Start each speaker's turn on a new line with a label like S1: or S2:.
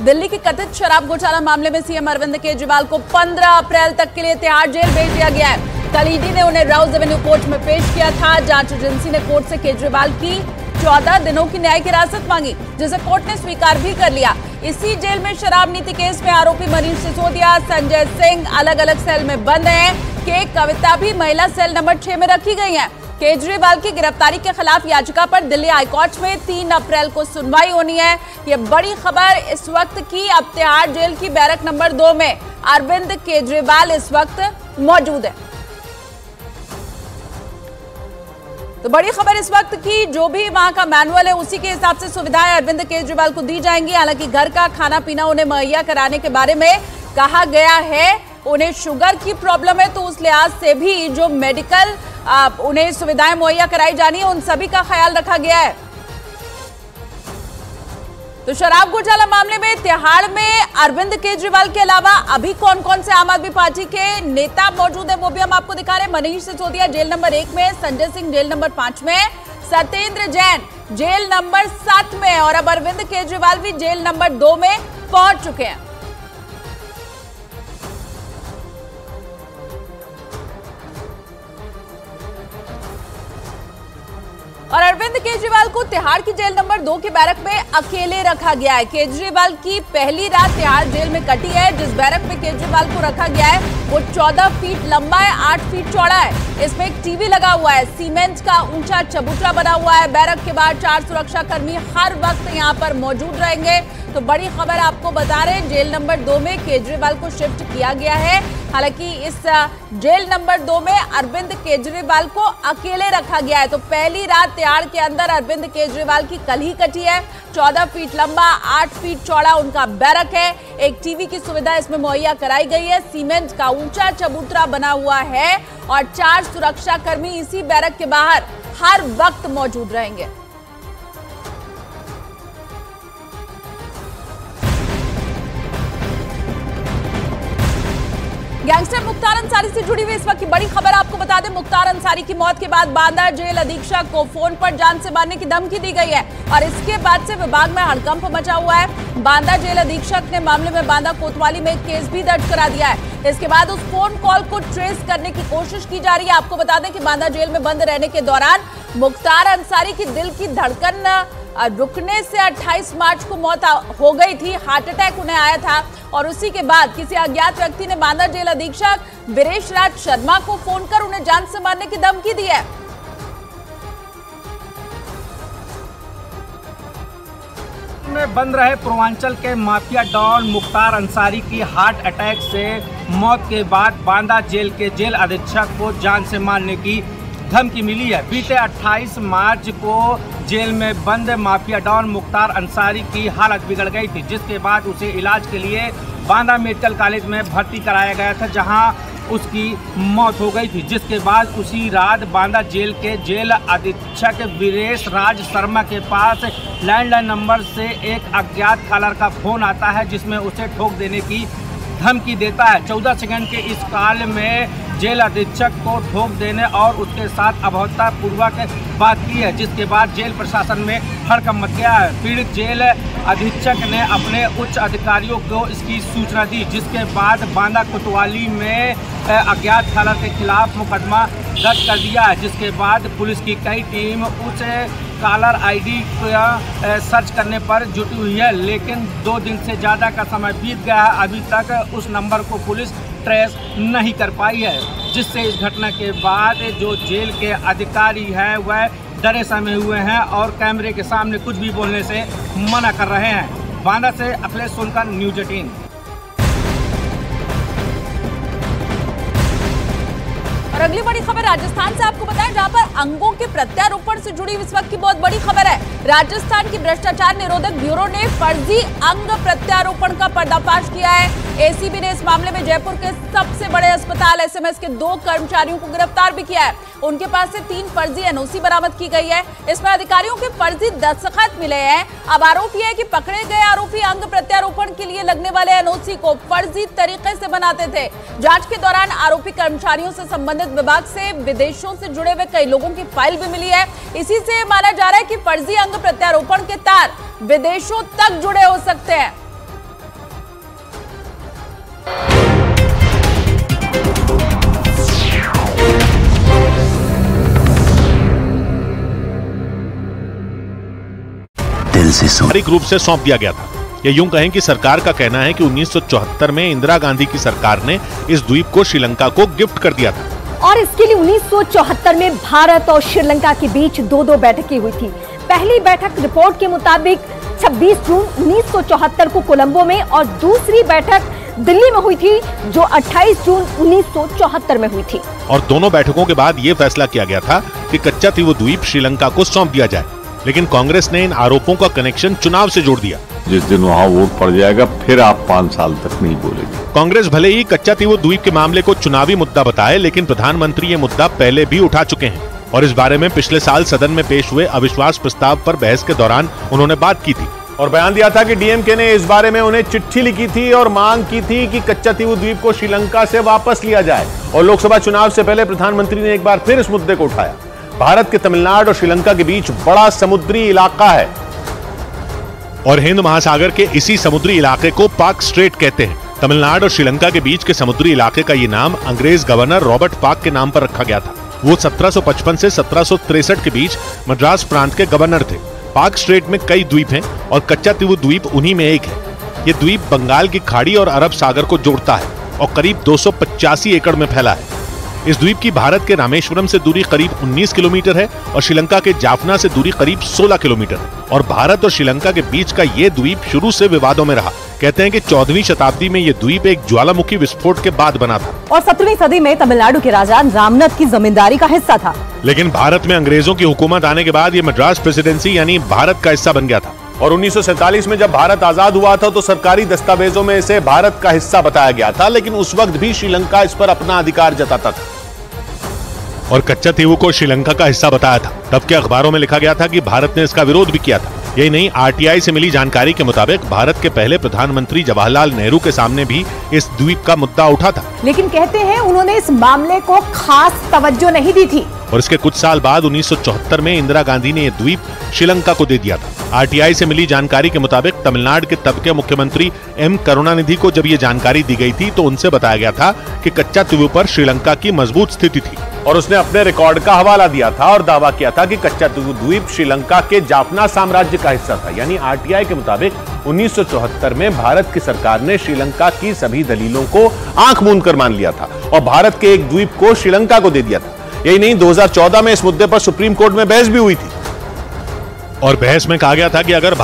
S1: दिल्ली के कथित शराब घोटाला मामले में सीएम अरविंद केजरीवाल को 15 अप्रैल तक के लिए तिहाड़ जेल भेज दिया गया है। कल ईडी ने उन्हें राउज एवेन्यू कोर्ट में पेश किया था। जाँच एजेंसी ने कोर्ट से केजरीवाल की 14 दिनों की न्यायिक हिरासत मांगी, जिसे कोर्ट ने स्वीकार भी कर लिया। इसी जेल में शराब नीति केस में आरोपी मनीष सिसोदिया, संजय सिंह अलग अलग सेल में बंद है। के कविता भी महिला सेल नंबर छह में रखी गई है। केजरीवाल की गिरफ्तारी के खिलाफ याचिका पर दिल्ली हाईकोर्ट में तीन अप्रैल को सुनवाई होनी है। ये बड़ी खबर इस वक्त की। अब तिहाड़ जेल की बैरक नंबर दो में अरविंद केजरीवाल इस वक्त मौजूद है। तो बड़ी खबर इस वक्त की, जो भी वहाँ का मैनुअल है, उसी के हिसाब से सुविधाएँ अरविंद केजरीवाल को दी जाएँगी। हालाँकि घर का खाना पीना, उन्हें मुहैया कराने के बारे में कहा गया है। उन्हें शुगर की प्रॉब्लम है तो उस लिहाज से भी जो मेडिकल उन्हें सुविधाएँ मुहैया कराई जानी है, उन सभी का ख्याल रखा गया है। तो शराब घोटाला मामले में तिहाड़ में अरविंद केजरीवाल के अलावा अभी कौन कौन से आम आदमी पार्टी के नेता मौजूद है, वो भी हम आपको दिखा रहे हैं। मनीष सिसोदिया जेल नंबर एक में, संजय सिंह जेल नंबर पाँच में, सत्येंद्र जैन जेल नंबर सात में, और अब अरविंद केजरीवाल भी जेल नंबर दो में पहुँच चुके हैं। और अरविंद केजरीवाल को तिहाड़ की जेल नंबर दो के बैरक में अकेले रखा गया है। केजरीवाल की पहली रात तिहाड़ जेल में कटी है, जिस बैरक में केजरीवाल को रखा गया है, वो 14 फीट लंबा है 8 फीट चौड़ा है। इसमें एक टीवी लगा हुआ है, सीमेंट का ऊँचा चबूतरा बना हुआ है। बैरक के बाद चार सुरक्षा कर्मी हर वक्त यहाँ पर मौजूद रहेंगे। तो बड़ी खबर आपको बता रहे हैं, जेल नंबर दो में केजरीवाल को शिफ्ट किया गया है। हालाँकि इस जेल नंबर दो में अरविंद केजरीवाल को अकेले रखा गया है। तो पहली रात तिहाड़ के अंदर अरविंद केजरीवाल की कल ही कटी है। 14 फीट लंबा 8 फीट चौड़ा उनका बैरक है। एक टीवी की सुविधा इसमें मुहैया कराई गई है। सीमेंट का ऊँचा चबूतरा बना हुआ है और चार सुरक्षा कर्मी इसी बैरक के बाहर हर वक्त मौजूद रहेंगे। गैंगस्टर मुख्तार अंसारी से जुड़ी हुई इस वक्त की बड़ी खबर आपको बता दें, मुख्तार अंसारी की मौत के बाद बांदा जेल अधीक्षक को फ़ोन पर जान से मारने की धमकी दी गई है और इसके बाद से विभाग में हड़कंप मचा हुआ है। बांदा जेल अधीक्षक ने मामले में बांदा कोतवाली में केस भी दर्ज करा दिया है। इसके बाद उस फ़ोन कॉल को ट्रेस करने की कोशिश की जा रही है। आपको बता दें कि बांदा जेल में बंद रहने के दौरान मुख्तार अंसारी की दिल की धड़कन रुकने से 28 मार्च को मौत हो गई थी, हार्ट अटैक उन्हें आया था और उसी के बाद किसी अज्ञात व्यक्ति ने बांदा जेल अधीक्षक वीरेश राज शर्मा को फ़ोन कर उन्हें जान से मारने की धमकी दी है।
S2: में बंद रहे पूर्वांचल के माफिया डॉन मुख्तार अंसारी की हार्ट अटैक से मौत के बाद बांदा जेल के जेल अधीक्षक को जान से मारने की धमकी मिली है। बीते 28 मार्च को जेल में बंद माफिया डॉन मुख्तार अंसारी की हालत बिगड़ गई थी, जिसके बाद उसे इलाज के लिए बांदा मेडिकल कॉलेज में भर्ती कराया गया था, जहाँ उसकी मौत हो गई थी। जिसके बाद उसी रात बांदा जेल के जेल अधीक्षक वीरेश राज शर्मा के पास लैंडलाइन नंबर से एक अज्ञात कॉलर का फ़ोन आता है, जिसमें उसे ठोक देने की धमकी देता है। चौदह सेकंड के इस काल में जेल अधीक्षक को ठोक देने और उसके साथ अभवता पूर्वक बात की है, जिसके बाद जेल प्रशासन में हड़कम मच गया है। पीड़ित जेल अधीक्षक ने अपने उच्च अधिकारियों को इसकी सूचना दी, जिसके बाद बांदा कोतवाली में अज्ञात थाना के खिलाफ मुकदमा दर्ज कर दिया है, जिसके बाद पुलिस की कई टीम उच्च कॉलर आईडी का सर्च करने पर जुटी हुई है, लेकिन दो दिन से ज़्यादा का समय बीत गया है। अभी तक उस नंबर को पुलिस ट्रेस नहीं कर पाई है, जिससे इस घटना के बाद जो जेल के अधिकारी हैं, वह डरे समय हुए हैं और कैमरे के सामने कुछ भी बोलने से मना कर रहे हैं। बांदा से अखिलेश सोनकर, न्यूज़ एटीन।
S1: और अगली बड़ी खबर राजस्थान से आपको बताएँ, जहाँ पर अंगों के प्रत्यारोपण से जुड़ी इस वक्त की बहुत बड़ी खबर है। राजस्थान की भ्रष्टाचार निरोधक ब्यूरो ने फर्जी अंग प्रत्यारोपण का पर्दाफाश किया है। एसीबी ने इस मामले में जयपुर के सबसे बड़े अस्पताल एसएमएस के दो कर्मचारियों को गिरफ़्तार भी किया है। उनके पास से तीन फर्जी एनओसी बरामद की गई है। इसमें अधिकारियों के फर्जी दस्तखत मिले हैं। अब आरोप यह है कि पकड़े गए आरोपी अंग प्रत्यारोपण के लिए लगने वाले एनओसी को फर्जी तरीके से बनाते थे। जाँच के दौरान आरोपी कर्मचारियों से संबंधित विभाग से विदेशों से जुड़े हुए कई लोगों की फ़ाइल भी मिली है। इसी से माना जा रहा है कि फर्जी अंग प्रत्यारोपण के तार विदेशों तक जुड़े हो सकते हैं।
S3: रूप से सौंप दिया गया था। यह यूँ कहें कि सरकार का कहना है कि 1974 में इंदिरा गांधी की सरकार ने इस द्वीप को श्रीलंका को गिफ्ट कर दिया था।
S4: और इसके लिए 1974 में भारत और श्रीलंका के बीच दो दो बैठकें हुई थी। पहली बैठक रिपोर्ट के मुताबिक 26 जून 1974 को कोलंबो में और दूसरी बैठक दिल्ली में हुई थी, जो 28 जून 1974 में हुई थी।
S3: और दोनों बैठकों के बाद ये फैसला किया गया था कि कच्चा तीवु द्वीप श्रीलंका को सौंप दिया जाए। लेकिन कांग्रेस ने इन आरोपों का कनेक्शन चुनाव से जोड़ दिया।
S5: जिस दिन वहाँ वोट पड़ जाएगा, फिर आप पाँच साल तक नहीं बोलेंगे।
S3: कांग्रेस भले ही कच्चा तीवु द्वीप के मामले को चुनावी मुद्दा बताए, लेकिन प्रधानमंत्री ये मुद्दा पहले भी उठा चुके हैं। और इस बारे में पिछले साल सदन में पेश हुए अविश्वास प्रस्ताव पर बहस के दौरान उन्होंने बात की थी।
S6: और बयान दिया था कि डीएमके ने इस बारे में उन्हें चिट्ठी लिखी थी और मांग की थी कि कच्चा तीवु द्वीप को श्रीलंका से वापस लिया जाए। और लोकसभा चुनाव से पहले प्रधानमंत्री ने एक बार फिर इस मुद्दे को उठाया। भारत के तमिलनाडु और श्रीलंका के बीच बड़ा समुद्री इलाका है।
S3: और हिंद महासागर के इसी समुद्री इलाके को पाक स्ट्रेट कहते हैं। तमिलनाडु और श्रीलंका के बीच के समुद्री इलाके का ये नाम अंग्रेज़ गवर्नर रॉबर्ट पाक के नाम पर रखा गया था। वो 1755 से सत्रह के बीच मद्रास प्रांत के गवर्नर थे। पाक स्ट्रेट में कई द्वीप हैं और कच्चा तिवु द्वीप उन्हीं में एक है। ये द्वीप बंगाल की खाड़ी और अरब सागर को जोड़ता है और करीब दो सौ पचासी एकड़ में फैला है। इस द्वीप की भारत के रामेश्वरम से दूरी करीब 19 किलोमीटर है और श्रीलंका के जाफना से दूरी करीब 16 किलोमीटर। है और भारत और श्रीलंका के बीच का ये द्वीप शुरू से विवादों में रहा। कहते हैं कि चौदहवीं शताब्दी में ये द्वीप एक ज्वालामुखी विस्फोट के बाद बना था।
S4: और सत्रहवीं सदी में तमिलनाडु के राजा रामनाथ की जमींदारी का हिस्सा था।
S3: लेकिन भारत में अंग्रेज़ों की हुकूमत आने के बाद ये मद्रास प्रेसिडेंसी यानी भारत का हिस्सा बन गया था।
S6: और उन्नीस में जब भारत आज़ाद हुआ था तो सरकारी दस्तावेजों में इसे भारत का हिस्सा बताया गया था लेकिन उस वक्त भी श्रीलंका इस पर अपना अधिकार जताता था।
S3: और कच्चा तीवु को श्रीलंका का हिस्सा बताया था। तब के अखबारों में लिखा गया था कि भारत ने इसका विरोध भी किया था। यही नहीं आरटीआई से मिली जानकारी के मुताबिक भारत के पहले प्रधानमंत्री जवाहरलाल नेहरू के सामने भी इस द्वीप का मुद्दा उठा था।
S4: लेकिन कहते हैं उन्होंने इस मामले को खास तवज्जो नहीं दी थी।
S3: और इसके कुछ साल बाद 1974 में इंदिरा गांधी ने यह द्वीप श्रीलंका को दे दिया था। आरटीआई से मिली जानकारी के मुताबिक तमिलनाडु के तब के मुख्यमंत्री एम करुणानिधि को जब ये जानकारी दी गई थी तो उनसे बताया गया था कि कच्चा तिवु पर श्रीलंका की मज़बूत स्थिति थी।
S6: और उसने अपने रिकॉर्ड का हवाला दिया था और दावा किया था कि कच्चा द्वीप श्रीलंका के जापना साम्राज्य का हिस्सा था। यानी आरटीआई के मुताबिक 1974 में भारत की सरकार ने श्रीलंका की सभी दलीलों को आँख मूंद कर मान लिया था और भारत के एक द्वीप को श्रीलंका को दे दिया था। यही नहीं 2014 में इस मुद्दे पर सुप्रीम कोर्ट में बहस भी हुई थी।
S3: और बहस में कहा गया था कि अगर